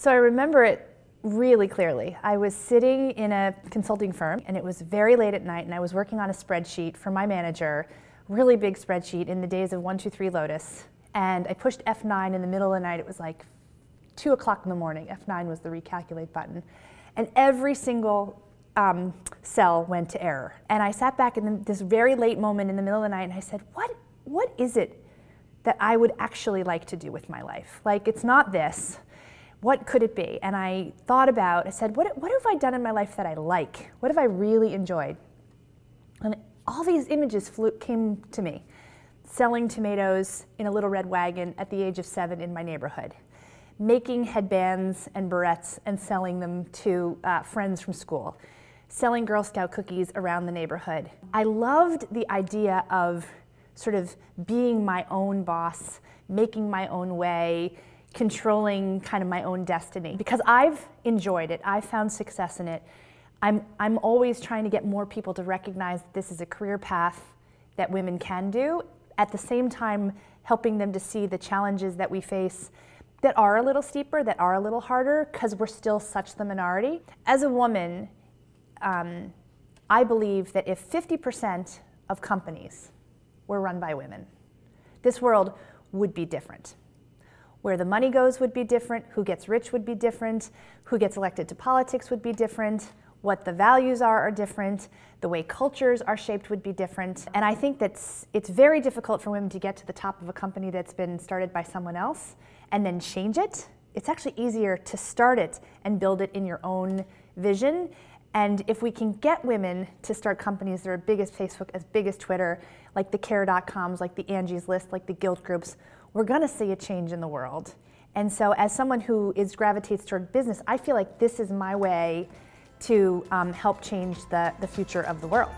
So I remember it really clearly. I was sitting in a consulting firm and it was very late at night and I was working on a spreadsheet for my manager, really big spreadsheet in the days of 123 Lotus. And I pushed F9 in the middle of the night. It was like 2 o'clock in the morning. F9 was the recalculate button. And every single um, cell went to error. And I sat back in this very late moment in the middle of the night and I said, what, what is it that I would actually like to do with my life? Like, it's not this what could it be? And I thought about, I said, what, what have I done in my life that I like? What have I really enjoyed? And all these images flew, came to me. Selling tomatoes in a little red wagon at the age of seven in my neighborhood. Making headbands and barrettes and selling them to uh, friends from school. Selling Girl Scout cookies around the neighborhood. I loved the idea of sort of being my own boss, making my own way, controlling kind of my own destiny. Because I've enjoyed it, I've found success in it. I'm, I'm always trying to get more people to recognize that this is a career path that women can do, at the same time helping them to see the challenges that we face that are a little steeper, that are a little harder, because we're still such the minority. As a woman, um, I believe that if 50% of companies were run by women, this world would be different. Where the money goes would be different, who gets rich would be different, who gets elected to politics would be different, what the values are are different, the way cultures are shaped would be different. And I think that it's very difficult for women to get to the top of a company that's been started by someone else and then change it. It's actually easier to start it and build it in your own vision. And if we can get women to start companies that are big as Facebook, as big as Twitter, like the care.coms, like the Angie's List, like the Gilt Groups, we're going to see a change in the world. And so, as someone who is gravitates toward business, I feel like this is my way to um, help change the, the future of the world.